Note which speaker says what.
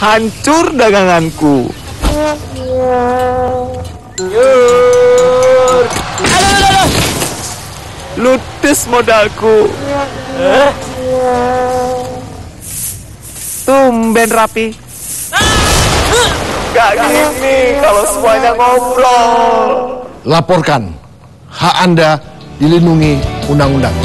Speaker 1: Hancur daganganku. Ludes modalku. Tumben rapi. Gak gini kalau semuanya ngobrol.
Speaker 2: Laporkan. Hak Anda dilindungi undang-undang.